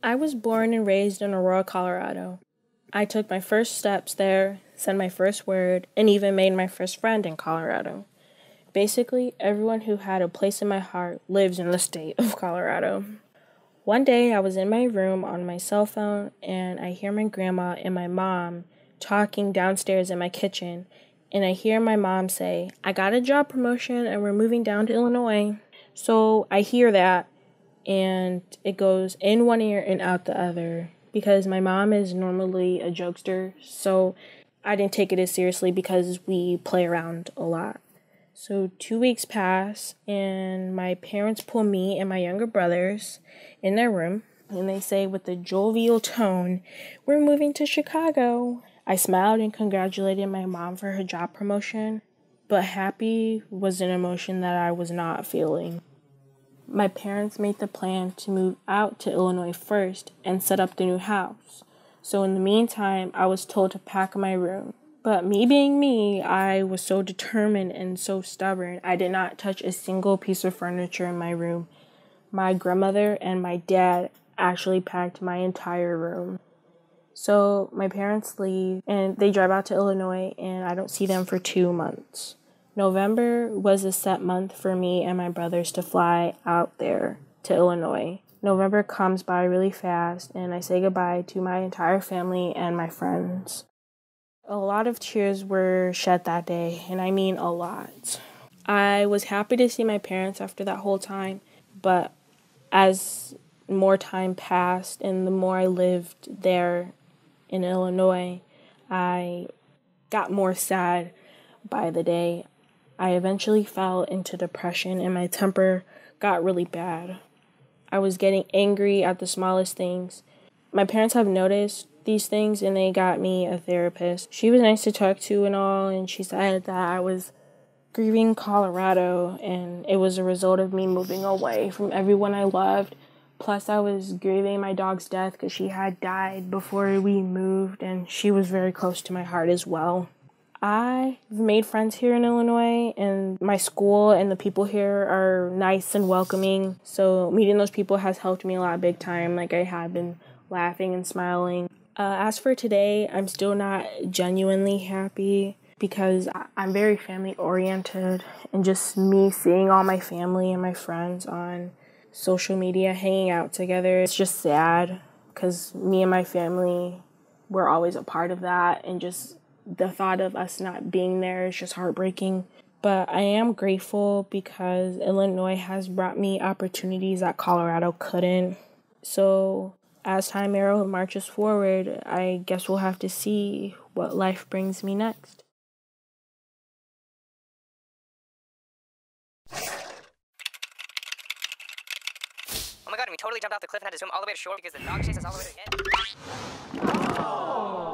I was born and raised in Aurora, Colorado. I took my first steps there, said my first word, and even made my first friend in Colorado. Basically, everyone who had a place in my heart lives in the state of Colorado. One day, I was in my room on my cell phone, and I hear my grandma and my mom talking downstairs in my kitchen, and I hear my mom say, I got a job promotion and we're moving down to Illinois. So I hear that, and it goes in one ear and out the other because my mom is normally a jokester, so I didn't take it as seriously because we play around a lot. So, two weeks pass, and my parents pull me and my younger brothers in their room, and they say with a jovial tone, We're moving to Chicago. I smiled and congratulated my mom for her job promotion, but happy was an emotion that I was not feeling. My parents made the plan to move out to Illinois first and set up the new house. So, in the meantime, I was told to pack my room. But me being me, I was so determined and so stubborn, I did not touch a single piece of furniture in my room. My grandmother and my dad actually packed my entire room. So my parents leave and they drive out to Illinois, and I don't see them for two months. November was a set month for me and my brothers to fly out there to Illinois. November comes by really fast, and I say goodbye to my entire family and my friends. A lot of tears were shed that day, and I mean a lot. I was happy to see my parents after that whole time, but as more time passed and the more I lived there in Illinois, I got more sad by the day. I eventually fell into depression and my temper got really bad. I was getting angry at the smallest things. My parents have noticed these things and they got me a therapist. She was nice to talk to and all, and she said that I was grieving Colorado and it was a result of me moving away from everyone I loved. Plus, I was grieving my dog's death because she had died before we moved, and she was very close to my heart as well. I've made friends here in Illinois, and my school and the people here are nice and welcoming. So, meeting those people has helped me a lot big time. Like, I have been laughing and smiling. Uh, as for today, I'm still not genuinely happy because I'm very family oriented, and just me seeing all my family and my friends on social media hanging out together, it's just sad because me and my family were always a part of that, and just the thought of us not being there is just heartbreaking. But I am grateful because Illinois has brought me opportunities that Colorado couldn't. So, as Time Arrow marches forward, I guess we'll have to see what life brings me next. Oh my god, we totally jumped off the cliff and had to swim all the way to shore because the dog chased us all the way to the. Oh.